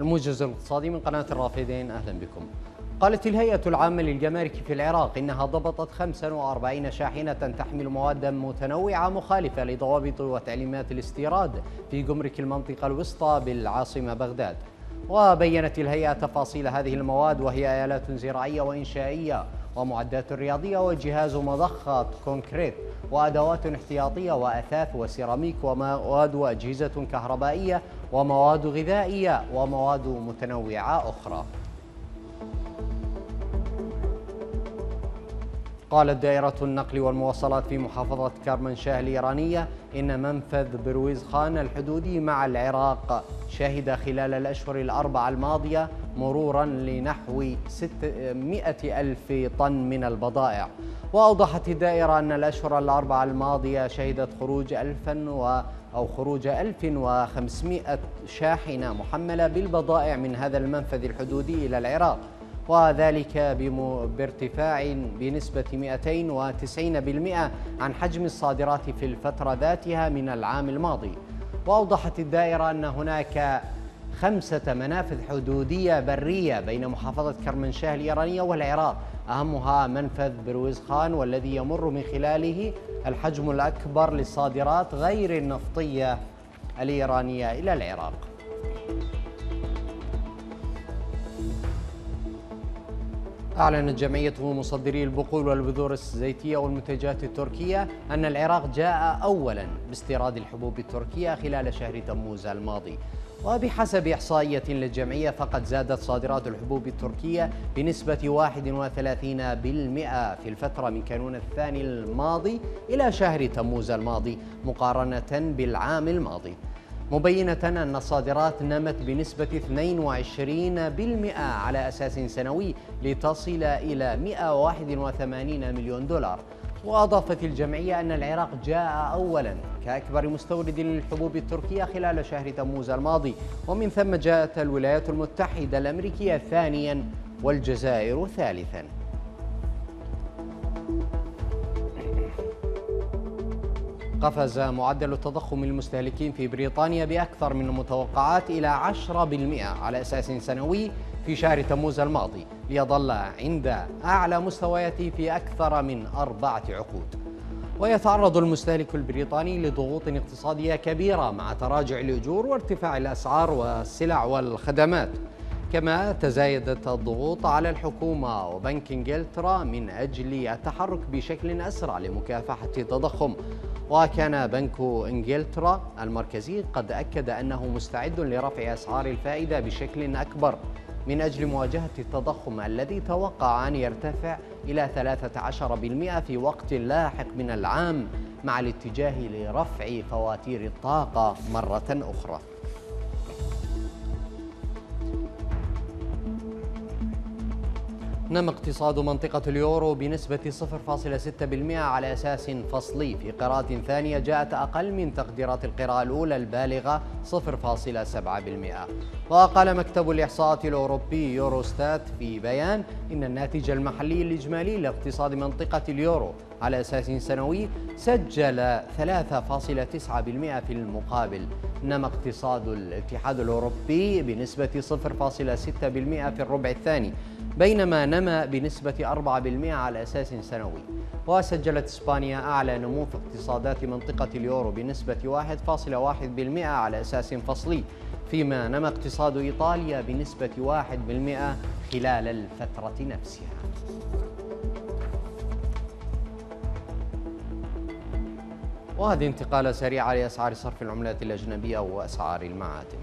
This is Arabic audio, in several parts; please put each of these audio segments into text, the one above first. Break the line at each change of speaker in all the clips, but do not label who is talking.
الموجز الاقتصادي من قناة الرافدين أهلا بكم. قالت الهيئة العامة للجمارك في العراق إنها ضبطت 45 شاحنة تحمل مواد متنوعة مخالفة لضوابط وتعليمات الاستيراد في جمرك المنطقة الوسطى بالعاصمة بغداد. وبينت الهيئة تفاصيل هذه المواد وهي آلات زراعية وإنشائية. ومعدات رياضية وجهاز مضخة كونكريت وأدوات احتياطية وأثاث وسيراميك ومواد وأجهزة كهربائية ومواد غذائية ومواد متنوعة أخرى. قالت دائرة النقل والمواصلات في محافظة كرمنشاه الإيرانية إن منفذ برويز خان الحدودي مع العراق. شهد خلال الأشهر الأربعة الماضية مرورا لنحو 600 ألف طن من البضائع. وأوضحت الدائرة أن الأشهر الأربعة الماضية شهدت خروج 1000 و أو خروج 1500 شاحنة محملة بالبضائع من هذا المنفذ الحدودي إلى العراق. وذلك بارتفاع بنسبة 290% عن حجم الصادرات في الفترة ذاتها من العام الماضي. وأوضحت الدائرة أن هناك خمسة منافذ حدودية برية بين محافظة كرمنشاه الإيرانية والعراق. أهمها منفذ برويز خان والذي يمر من خلاله الحجم الأكبر للصادرات غير النفطية الإيرانية إلى العراق. أعلنت جمعية مصدري البقول والبذور الزيتية والمنتجات التركية أن العراق جاء أولا باستيراد الحبوب التركية خلال شهر تموز الماضي. وبحسب إحصائية للجمعية فقد زادت صادرات الحبوب التركية بنسبة 31% في الفترة من كانون الثاني الماضي إلى شهر تموز الماضي مقارنة بالعام الماضي. مبينة أن الصادرات نمت بنسبة 22% على أساس سنوي لتصل إلى 181 مليون دولار. وأضافت الجمعية أن العراق جاء أولا كأكبر مستورد للحبوب التركية خلال شهر تموز الماضي. ومن ثم جاءت الولايات المتحدة الأمريكية ثانيا والجزائر ثالثا. قفز معدل التضخم المستهلكين في بريطانيا بأكثر من المتوقعات إلى 10% على أساس سنوي في شهر تموز الماضي ليظل عند أعلى مستوياته في أكثر من أربعة عقود. ويتعرض المستهلك البريطاني لضغوط اقتصادية كبيرة مع تراجع الأجور وارتفاع الأسعار والسلع والخدمات. كما تزايدت الضغوط على الحكومة وبنك إنجلترا من أجل التحرك بشكل أسرع لمكافحة التضخم. وكان بنك إنجلترا المركزي قد أكد أنه مستعد لرفع أسعار الفائدة بشكل أكبر من أجل مواجهة التضخم الذي توقع أن يرتفع إلى 13% في وقت لاحق من العام مع الاتجاه لرفع فواتير الطاقة مرة أخرى. نما اقتصاد منطقة اليورو بنسبة 0.6% على أساس فصلي. في قراءة ثانية جاءت أقل من تقديرات القراءة الأولى البالغة 0.7% وقال مكتب الإحصاءات الأوروبي يوروستات في بيان إن الناتج المحلي الإجمالي لاقتصاد منطقة اليورو على أساس سنوي سجل 3.9% في المقابل. نما اقتصاد الاتحاد الأوروبي بنسبة 0.6% في الربع الثاني. بينما نما بنسبة 4% على أساس سنوي. وسجلت إسبانيا أعلى نمو في اقتصادات منطقة اليورو بنسبة 1.1% على أساس فصلي فيما نما اقتصاد إيطاليا بنسبة 1% خلال الفترة نفسها. وهذه انتقالة سريعة لأسعار صرف العملات الأجنبية وأسعار المعادن.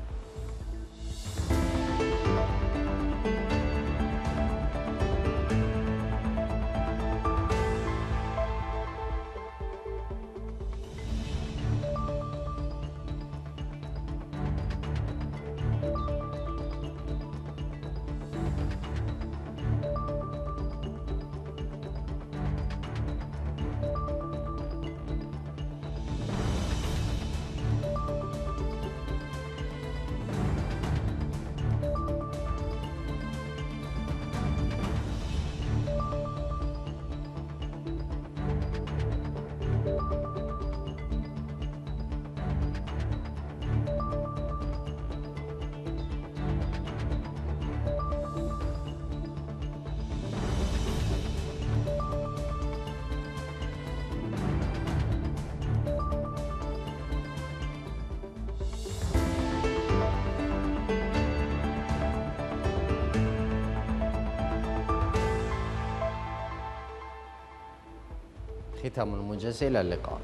ختام الموجز إلى اللقاء.